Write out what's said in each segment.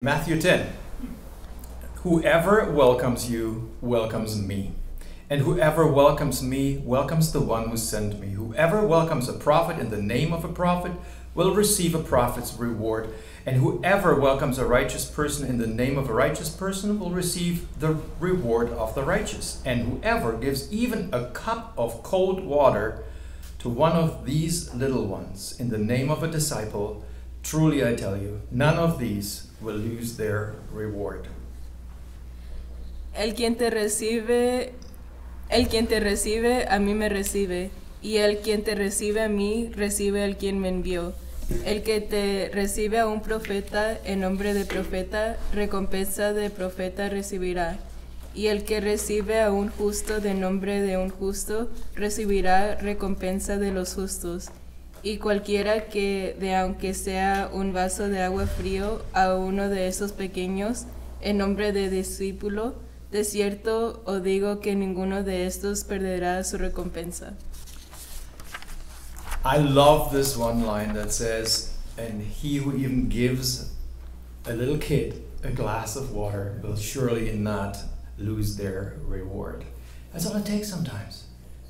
Matthew 10. Whoever welcomes you welcomes me. And whoever welcomes me welcomes the one who sent me. Whoever welcomes a prophet in the name of a prophet will receive a prophet's reward. And whoever welcomes a righteous person in the name of a righteous person will receive the reward of the righteous. And whoever gives even a cup of cold water to one of these little ones in the name of a disciple, truly I tell you, none of these will lose their reward. El quien te recibe, el quien te recibe, a mí me recibe, y el quien te recibe a mí, recibe al quien me envió. El que te recibe a un profeta en nombre de profeta, recompensa de profeta recibirá. Y el que recibe a un justo de nombre de un justo, recibirá recompensa de los justos. Y cualquiera que de aunque sea un vaso de agua frío a uno de esos pequeños, en nombre de discípulo, de cierto os digo que ninguno de estos perderá su recompensa. I love this one line that says, And he who even gives a little kid a glass of water will surely not lose their reward. That's all it takes sometimes.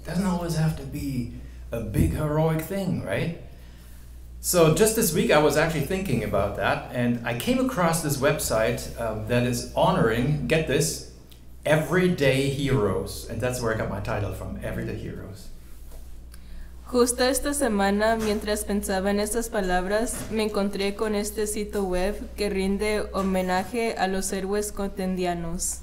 Doesn't always have to be a big heroic thing, right? So just this week I was actually thinking about that and I came across this website um, that is honoring, get this, everyday heroes. And that's where I got my title from, Everyday Heroes. Justo esta semana, mientras pensaba en estas palabras, me encontré con este sitio web que rinde homenaje a los héroes contendianos.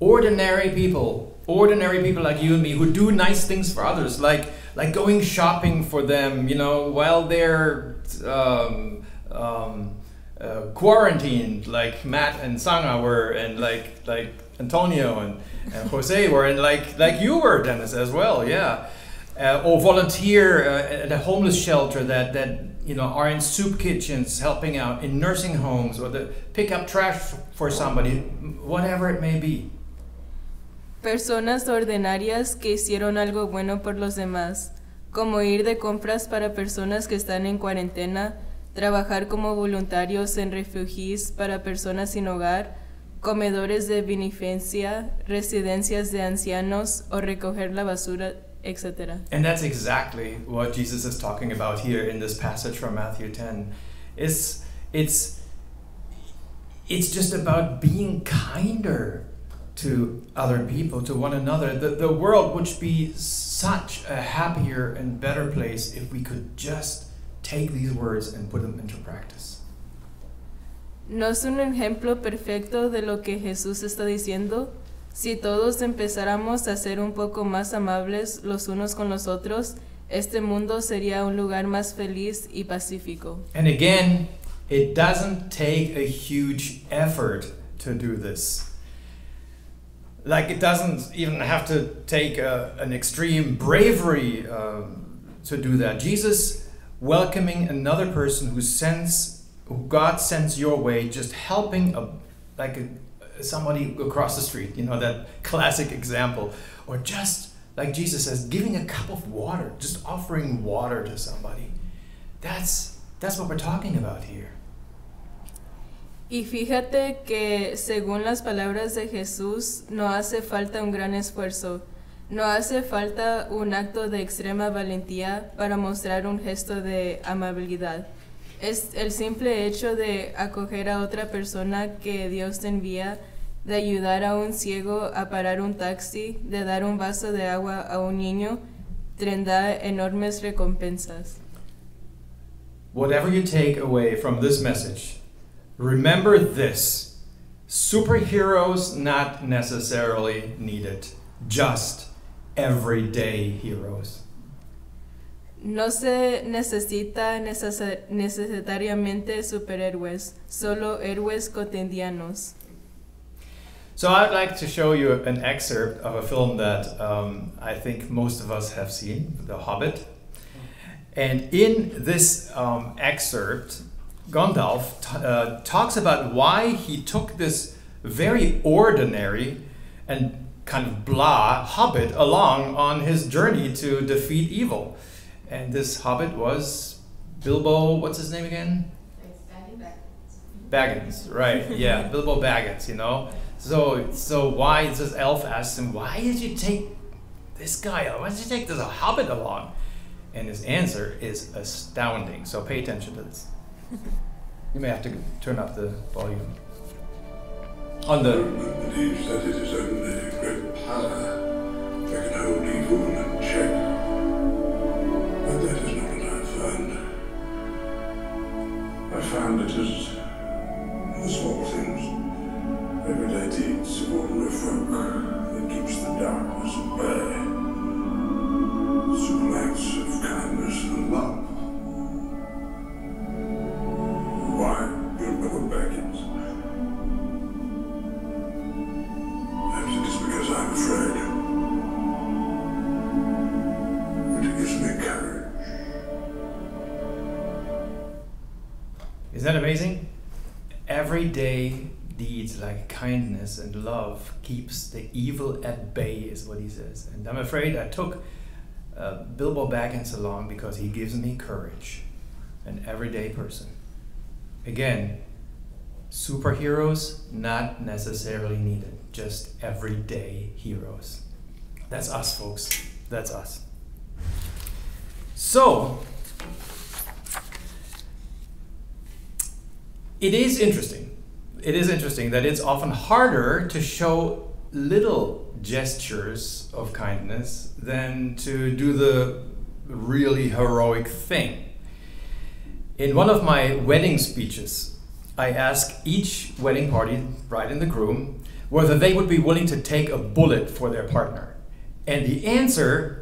Ordinary people, ordinary people like you and me who do nice things for others, like like going shopping for them, you know, while they're um, um, uh, quarantined, like Matt and Sanga were, and like like Antonio and, and Jose were, and like like you were, Dennis, as well, yeah. Uh, or volunteer uh, at a homeless shelter that that you know are in soup kitchens helping out in nursing homes or the pick up trash for somebody whatever it may be Personas ordinarias que hicieron algo bueno por los demás, como ir de compras para personas que están en cuarentena, trabajar como voluntarios en refugios para personas sin hogar, comedores de beneficencia, residencias de ancianos o recoger la basura, etc. And that's exactly what Jesus is talking about here in this passage from Matthew 10. It's it's it's just about being kinder to other people, to one another. The, the world would be such a happier and better place if we could just take these words and put them into practice. ¿No es un ejemplo perfecto de lo que Jesús está diciendo? Si todos empezáramos a ser un poco más amables los unos con los otros, este mundo sería un lugar más feliz y pacífico. And again, it doesn't take a huge effort to do this. Like it doesn't even have to take a, an extreme bravery um, to do that. Jesus welcoming another person who sends, who God sends your way, just helping a, like a, somebody across the street. You know that classic example, or just like Jesus says, giving a cup of water, just offering water to somebody. That's that's what we're talking about here. Y fíjate que según las palabras de Jesús, no hace falta un gran esfuerzo, no hace falta un acto de extrema valentía para mostrar un gesto de amabilidad. Es el simple hecho de acoger a otra persona que Dios te envía, de ayudar a un ciego a parar un taxi, de dar un vaso de agua a un niño, te da enormes recompensas. Whatever you take away from this message, Remember this superheroes not necessarily needed, just everyday heroes. No se necesita necesariamente superhéroes, solo héroes cotidianos. So I'd like to show you an excerpt of a film that um, I think most of us have seen, The Hobbit. And in this um, excerpt, Gandalf uh, talks about why he took this very ordinary and kind of blah hobbit along on his journey to defeat evil. And this hobbit was Bilbo, what's his name again? Baggins, right? yeah, Bilbo Baggins. You know. So so why this elf asks him, why did you take this guy? Why did you take this hobbit along? And his answer is astounding. So pay attention to this. You may have to turn up the volume. On the believes that it is only great power that can hold evil Isn't that amazing? Everyday deeds like kindness and love keeps the evil at bay, is what he says. And I'm afraid I took uh, Bilbo Baggins along because he gives me courage, an everyday person. Again, superheroes not necessarily needed, just everyday heroes. That's us, folks. That's us. So, it is interesting. It is interesting that it's often harder to show little gestures of kindness than to do the really heroic thing. In one of my wedding speeches, I ask each wedding party, bride and the groom, whether they would be willing to take a bullet for their partner. And the answer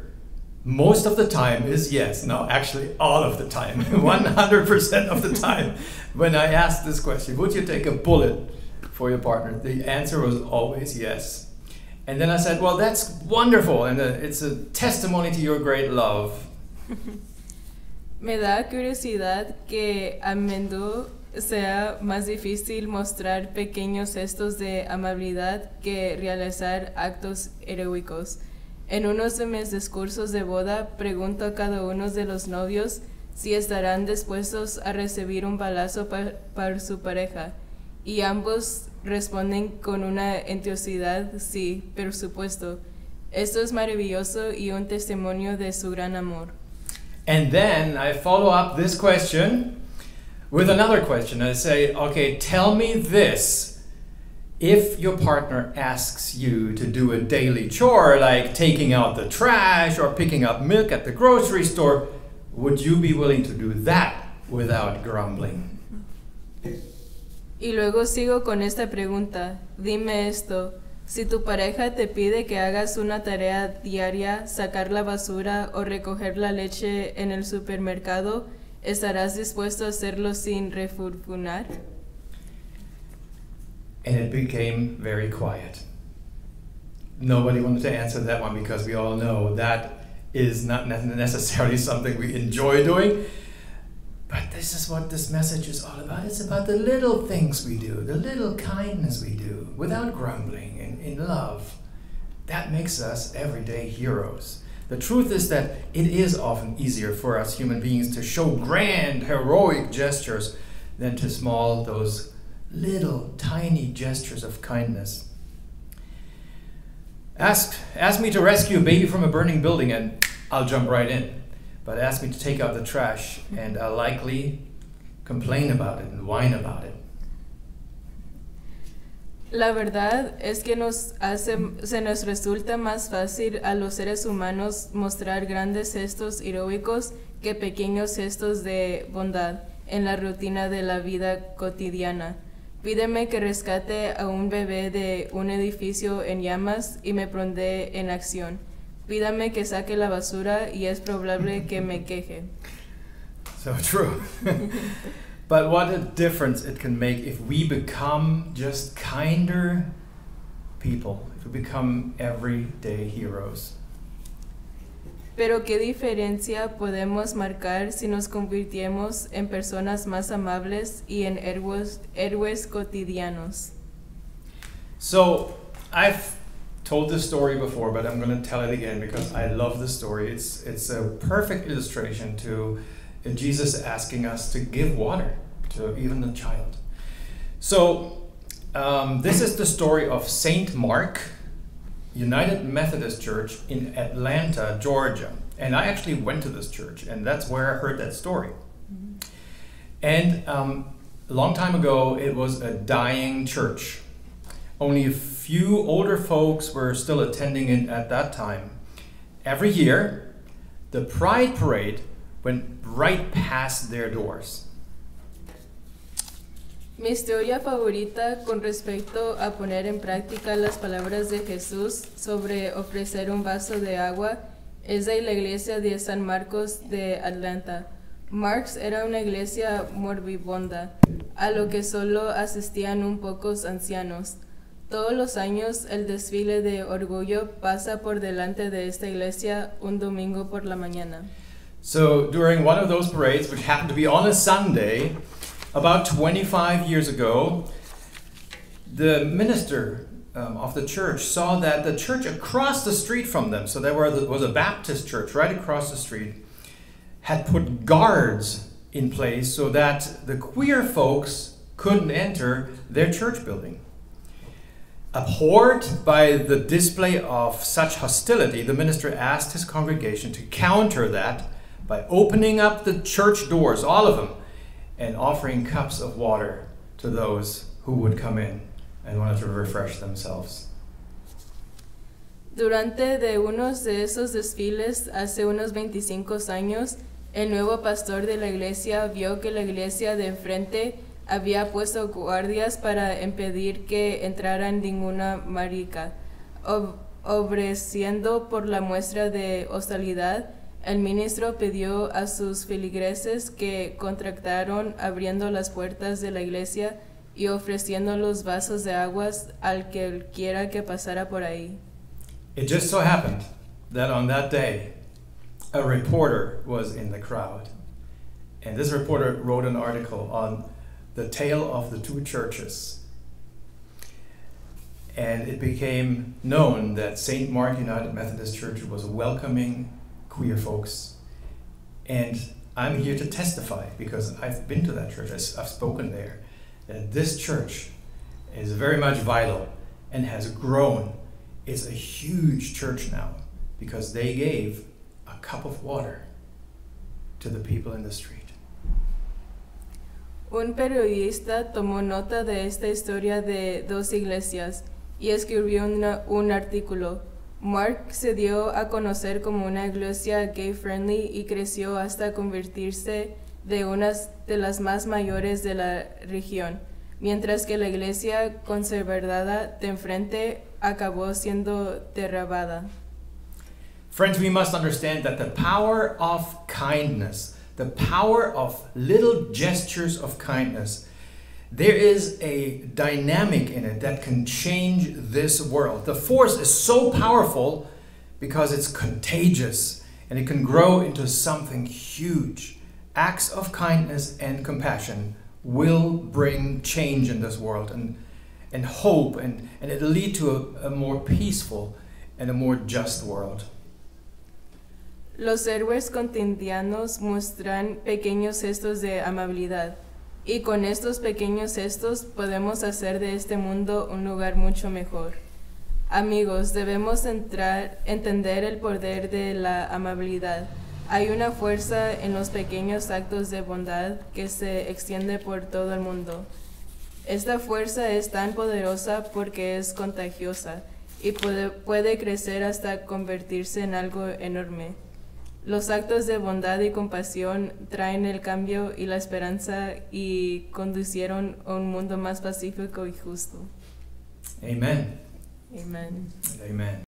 most of the time is yes. No, actually, all of the time. 100% of the time. When I asked this question, would you take a bullet for your partner? The answer was always yes. And then I said, well, that's wonderful. And uh, it's a testimony to your great love. Me da curiosidad que a menudo sea más difícil mostrar pequeños gestos de amabilidad que realizar actos heroicos. En uno de mis discursos de boda pregunto a cada uno de los novios si estarán dispuestos a recibir un balazo para su pareja y ambos responden con una entusiasmada sí, por supuesto. Esto es maravilloso y un testimonio de su gran amor. And then I follow up this question with another question. I say, okay, tell me this. If your partner asks you to do a daily chore like taking out the trash or picking up milk at the grocery store, would you be willing to do that without grumbling? Y luego sigo con esta pregunta. Dime esto. Si tu pareja te pide que hagas una tarea diaria, sacar la basura o recoger la leche en el supermercado, ¿estarás dispuesto a hacerlo sin refurfunar? And it became very quiet. Nobody wanted to answer that one because we all know that is not necessarily something we enjoy doing. But this is what this message is all about. It's about the little things we do, the little kindness we do without grumbling and in love. That makes us everyday heroes. The truth is that it is often easier for us human beings to show grand, heroic gestures than to small, those little, tiny gestures of kindness. Ask, ask me to rescue a baby from a burning building, and I'll jump right in. But ask me to take out the trash, and I'll likely complain about it and whine about it. La verdad es que nos hace, se nos resulta más fácil a los seres humanos mostrar grandes gestos heroicos que pequeños gestos de bondad en la rutina de la vida cotidiana. Pídeme que rescate a un bebé de un edificio en llamas y me pondré en acción. Pídame que saque la basura y es probable que me queje. So true. but what a difference it can make if we become just kinder people, if we become everyday heroes. Pero qué diferencia podemos marcar si nos convirtiemos en personas más amables y en héroes, héroes cotidianos. So I've told this story before, but I'm going to tell it again because I love the story. It's it's a perfect illustration to Jesus asking us to give water to even a child. So, um, this is the story of Saint Mark, United Methodist Church in Atlanta, Georgia. And I actually went to this church, and that's where I heard that story. And um, a long time ago, it was a dying church. Only a few older folks were still attending it at that time. Every year, the Pride Parade went right past their doors. Mi historia favorita con respecto a poner en práctica las palabras de Jesús sobre ofrecer un vaso de agua es de la iglesia de San Marcos de Atlanta. Marx era una iglesia moribunda, a lo que solo asistían un pocos ancianos. Todos los años el desfile de orgullo pasa por delante de esta iglesia un domingo por la mañana. So, during one of those parades, which happened to be on a Sunday, about 25 years ago, the minister um, of the church saw that the church across the street from them, so there was a Baptist church right across the street, had put guards in place so that the queer folks couldn't enter their church building. Abhorred by the display of such hostility, the minister asked his congregation to counter that by opening up the church doors, all of them, and offering cups of water to those who would come in and wanted to refresh themselves. Durante de unos de esos desfiles hace unos 25 años, el nuevo pastor de la iglesia vio que la iglesia de enfrente había puesto guardias para impedir que entraran ninguna marica. Ob- Obedeciendo por la muestra de hostilidad, el ministro pidió a sus feligreses que contractaron abriendo las puertas de la iglesia y ofreciendo los vasos de aguas al que quiera que pasara por ahí. It just so happened that on that day, a reporter was in the crowd. And this reporter wrote an article on the tale of the two churches. And it became known that St. Mark United Methodist Church was welcoming queer folks. And I'm here to testify because I've been to that church, I've spoken there, this church is very much vital and has grown. It's a huge church now because they gave a cup of water to the people in the street. Un periodista tomó nota de esta historia de dos iglesias y escribió una- un artículo. Mark se dio a conocer como una iglesia gay friendly y creció hasta convertirse de una de las más mayores de la región, mientras que la iglesia conservadora de enfrente acabó siendo derrabada. Friends, we must understand that the power of kindness, the power of little gestures of kindness, there is a dynamic in it that can change this world. The force is so powerful because it's contagious and it can grow into something huge. Acts of kindness and compassion will bring change in this world and, and hope, and, and it'll lead to a, a more peaceful and a more just world. Los héroes cotidianos muestran pequeños gestos de amabilidad y con estos pequeños gestos podemos hacer de este mundo un lugar mucho mejor. Amigos, debemos entrar, entender el poder de la amabilidad. Hay una fuerza en los pequeños actos de bondad que se extiende por todo el mundo. Esta fuerza es tan poderosa porque es contagiosa y puede, puede crecer hasta convertirse en algo enorme. Los actos de bondad y compasión traen el cambio y la esperanza y conducieron a un mundo más pacífico y justo. Amen. Amen. Amen.